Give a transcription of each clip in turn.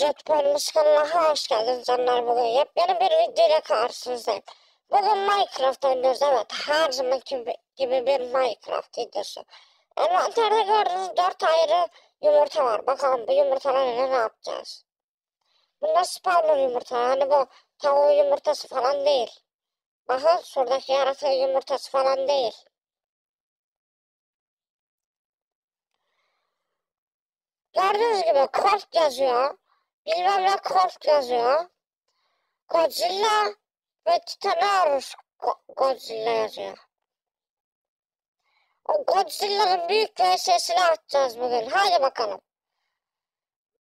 YouTube oyunumuz kanalına hoş geldiniz canlar bugün yepyeni bir video ile karşınızdayım. Bugün Minecraft oynuyoruz evet her zaman gibi, gibi bir Minecraft videosu. Envanterde gördüğünüz 4 ayrı yumurta var. Bakalım bu yumurtalarla ne yapacağız? Bunlar spawner yumurta hani bu tavuğun yumurtası falan değil. Bakın şuradaki yaratığın yumurtası falan değil. Gördüğünüz gibi Colt yazıyor. Bilmem ne Colt yazıyor. Godzilla ve Titanorus Go- Godzilla yazıyor. O Godzilla'nın büyük VS'sini atacağız bugün. Haydi bakalım.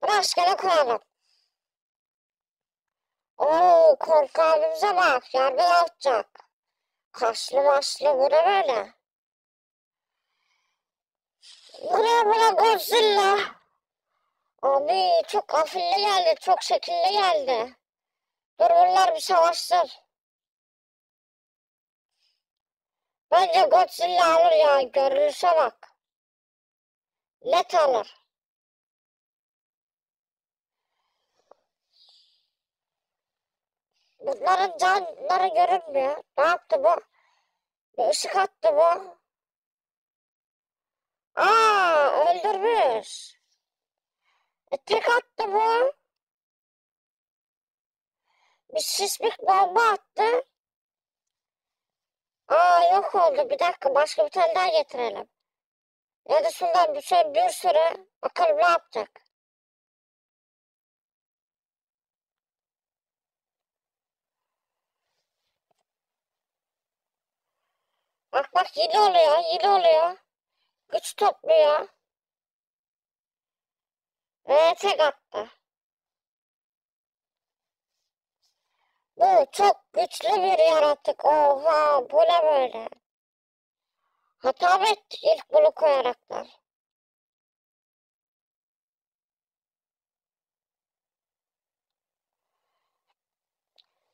Rastgele koyalım. Oo korku abimize bak. Yargı atacak. Kaslı maslı bu ne böyle? Buraya buraya Godzilla. Abi çok afilli geldi, çok şekilli geldi. Dur bunlar bir savaşsın. Bence Godzilla alır ya, görünüşe bak. Net alır. Bunların canları görünmüyor. Ne yaptı bu? Bir ışık attı bu. Aa, öldürmüş. E, tek attı bu. Bir sismik bomba attı. Aa yok oldu. Bir dakika başka bir tane daha getirelim. Ya da şundan bir, şey, bir sürü bakalım ne yapacak. Bak bak yine oluyor, yine oluyor. Güç topluyor. Ve tek attı. Bu çok güçlü bir yaratık. Oha bu ne böyle? Hata ettik ilk bunu koyaraklar?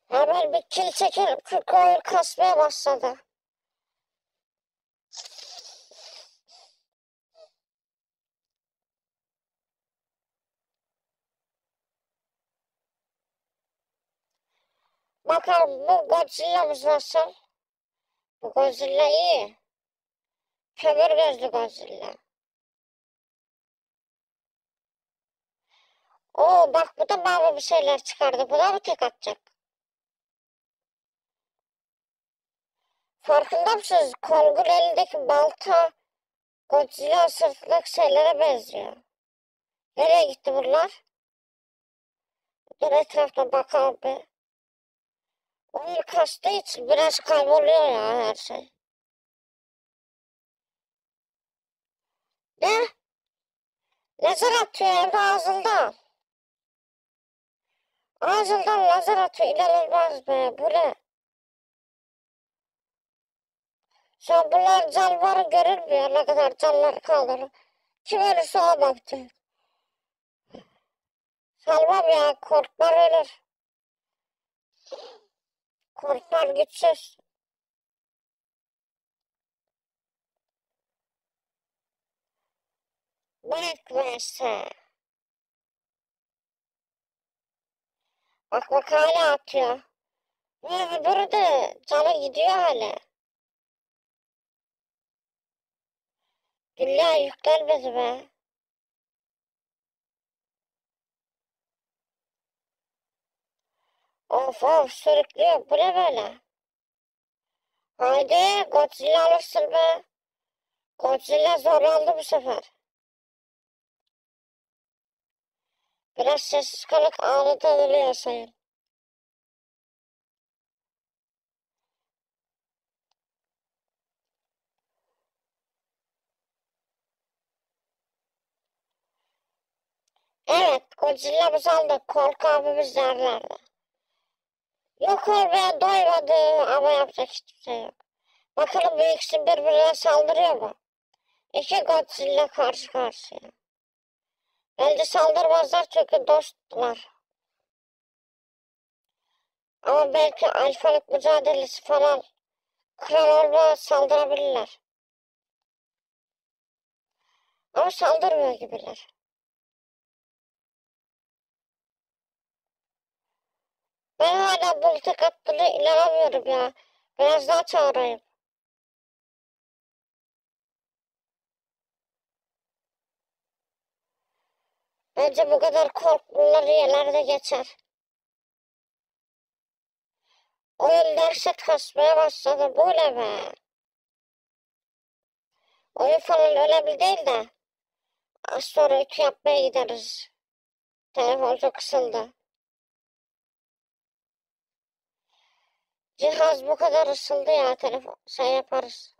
Hemen bir kill çekelim çünkü oyun kasmaya başladı. Bakalım bu Godzilla'mız nasıl? Bu Godzilla iyi. Kömür gözlü Godzilla. Oo bak bu da mavi bir şeyler çıkardı. Bu da mı tek atacak? Farkında mısınız? Kong'un elindeki balta Godzilla sırtındaki şeylere benziyor. Nereye gitti bunlar? Dur etrafına bakalım bir. Oyun kastığı için biraz kayboluyor ya her şey. Ne? Lazer atıyor hem de ağzından. Ağzından lazer atıyor. İnanılmaz be. Bu ne? Şu an bunların canları görünmüyor. Ne kadar canları kaldı. Kim ölürse o bakacak. Salmam ya. Korklar ölür. Korklar güçsüz. Bırak verse. Bak bak hala atıyor. Ve burada canı gidiyor hala. Gülla yüklenmedi be. Of of sürüklüyor. Bu ne böyle? Haydi Godzilla alırsın be. Godzilla zorlandı bu sefer. Biraz sessiz kalıp anı tadını yaşayın. Evet, Godzilla'mız aldık. Korku abimiz nerelerde? Yok olmaya doymadı ama yapacak hiçbir şey yok. Bakalım bu ikisi birbirine saldırıyor mu? İki Godzilla karşı karşıya. Bence saldırmazlar çünkü dostlar. Ama belki alfalık mücadelesi falan kral olma saldırabilirler. Ama saldırmıyor gibiler. Ben hala bu tek attığını inanamıyorum ya. Biraz daha çağırayım. Bence bu kadar korkmaları yerlerde geçer. Oyun dehşet kasmaya başladı. Bu ne be? Oyun falan önemli değil de. Az sonra ütü yapmaya gideriz. Telefon çok kısıldı. Cihaz bu kadar ısıldı ya telefon şey yaparız.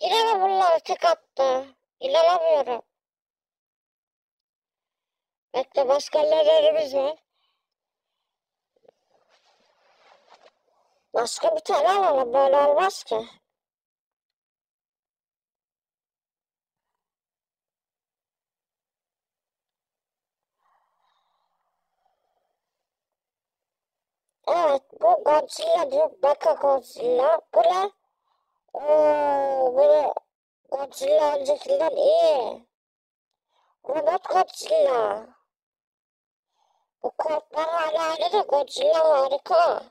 Yine mi bunlar tek attı? İnanamıyorum. Bekle başka nelerimiz var? Başka bir tane alalım böyle olmaz ki. Evet bu Godzilla diyor. Baka Godzilla. Bu ne? Oo, bu Godzilla öncekinden iyi. Robot Godzilla. Bu korklar hala aynı da Godzilla harika.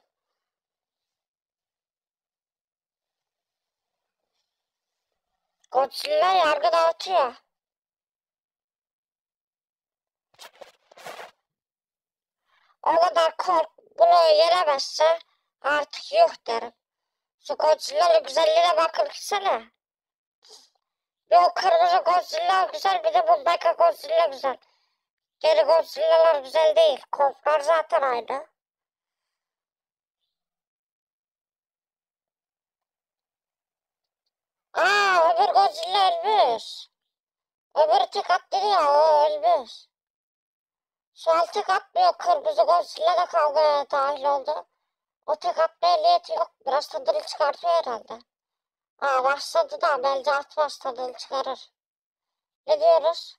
Godzilla yargı dağıtıyor. O kadar kork bunu yenemezse artık yok derim. Şu Godzilla'nın güzelliğine bakın gitsene. Bir o kırmızı Godzilla güzel bir de bu Mecha Godzilla güzel. Geri Godzilla'lar güzel değil. Korklar zaten aynı. Aa öbür Godzilla ölmüş. Öbürü tek attı ya o ölmüş. Şu an tek atmıyor. Kırmızı Godzilla da kavgaya dahil oldu. O tek atmaya niyeti yok. Biraz tadını çıkartıyor herhalde. Aa başladı da bence atmaz tadını çıkarır. Ne diyoruz?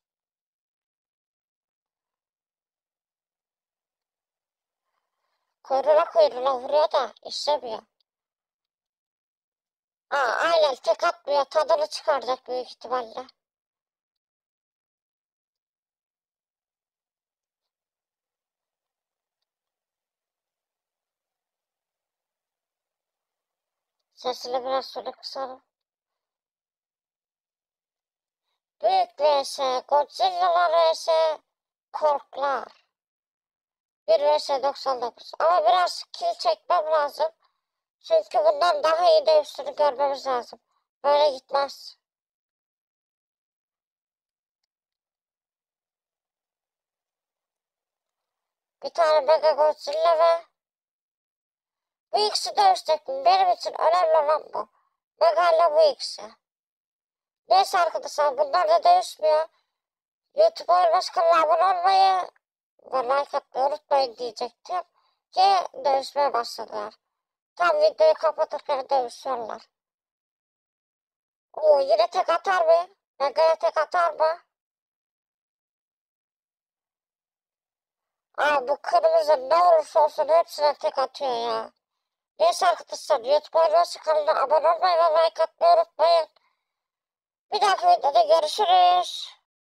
Kuyruğuna kuyruğuna vuruyor da işlemiyor. Aa aynen tek atmıyor. Tadını çıkaracak büyük ihtimalle. Sesini biraz şöyle kısalım. Büyük vs, Godzilla'lar vs, Korklar. 1 vs 99. Ama biraz kill çekmem lazım. Çünkü bundan daha iyi dövüşünü görmemiz lazım. Böyle gitmez. Bir tane Mega Godzilla ve bu ikisi dövüşecek. Benim için önemli olan bu. Mega ile bu ikisi. Neyse arkadaşlar bunlar da dövüşmüyor. YouTube oyun başkanına abone olmayı ve like atmayı unutmayın diyecektim. Ki dövüşmeye başladılar. Tam videoyu kapatırken dövüşüyorlar. Oo yine tek atar mı? Mega'ya tek atar mı? Aa bu kırmızı ne olursa olsun hepsine tek atıyor ya. Neyse arkadaşlar YouTube oynaması kanalına abone olmayı ve like atmayı unutmayın. Bir dahaki videoda görüşürüz.